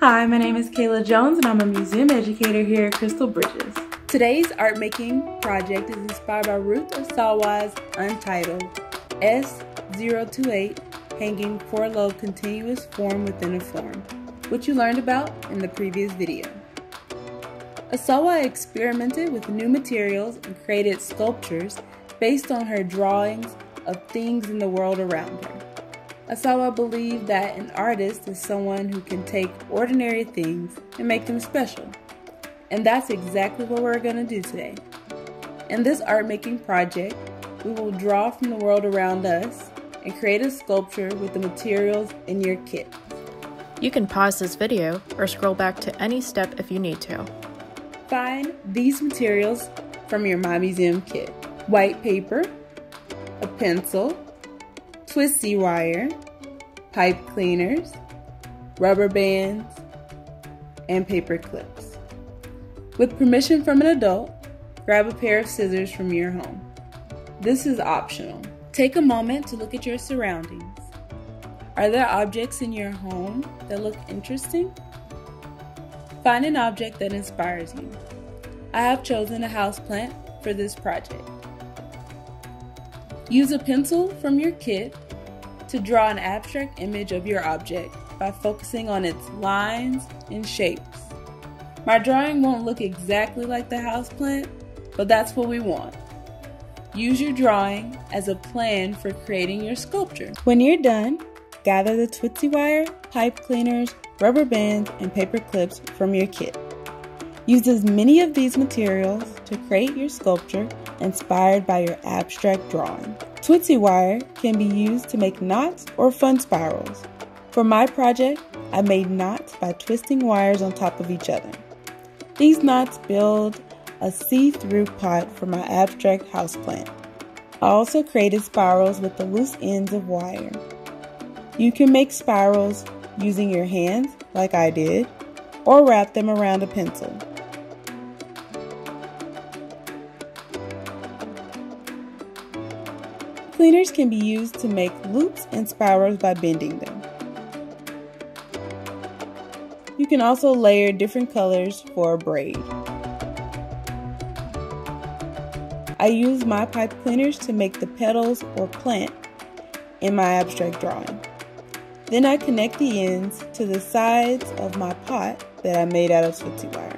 Hi, my name is Cayla Jones and I'm a museum educator here at Crystal Bridges. Today's art making project is inspired by Ruth Asawa's Untitled S028 Hanging Four Lobe Continuous Form Within a Form, which you learned about in the previous video. Asawa experimented with new materials and created sculptures based on her drawings of things in the world around her. Asawa believed that an artist is someone who can take ordinary things and make them special. And that's exactly what we're going to do today. In this art making project, we will draw from the world around us and create a sculpture with the materials in your kit. You can pause this video or scroll back to any step if you need to. Find these materials from your My Museum kit. White paper, a pencil, twisty wire, pipe cleaners, rubber bands, and paper clips. With permission from an adult, grab a pair of scissors from your home. This is optional. Take a moment to look at your surroundings. Are there objects in your home that look interesting? Find an object that inspires you. I have chosen a houseplant for this project. Use a pencil from your kit to draw an abstract image of your object by focusing on its lines and shapes. My drawing won't look exactly like the houseplant, but that's what we want. Use your drawing as a plan for creating your sculpture. When you're done, gather the Twitsy wire, pipe cleaners, rubber bands, and paper clips from your kit. Use as many of these materials to create your sculpture inspired by your abstract drawing. Twitsy wire can be used to make knots or fun spirals. For my project, I made knots by twisting wires on top of each other. These knots build a see-through pot for my abstract houseplant. I also created spirals with the loose ends of wire. You can make spirals using your hands, like I did, or wrap them around a pencil. Cleaners can be used to make loops and spirals by bending them. You can also layer different colors for a braid. I use my pipe cleaners to make the petals or plant in my abstract drawing. Then I connect the ends to the sides of my pot that I made out of Switzy wire.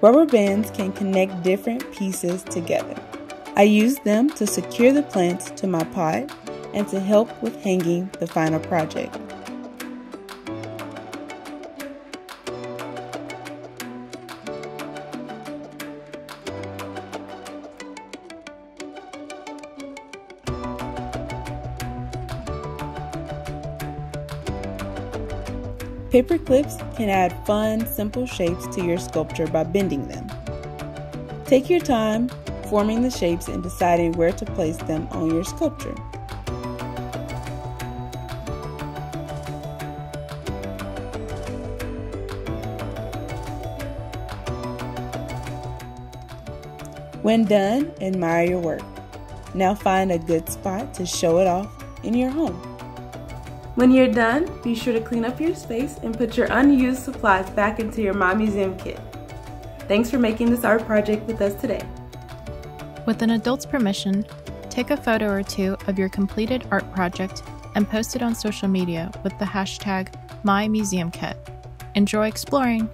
Rubber bands can connect different pieces together. I use them to secure the plants to my pot and to help with hanging the final project. Paper clips can add fun, simple shapes to your sculpture by bending them. Take your time forming the shapes and deciding where to place them on your sculpture. When done, admire your work. Now find a good spot to show it off in your home. When you're done, be sure to clean up your space and put your unused supplies back into your My Museum kit. Thanks for making this art project with us today. With an adult's permission, take a photo or two of your completed art project and post it on social media with the hashtag MyMuseumKit. Enjoy exploring!